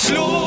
Слюб!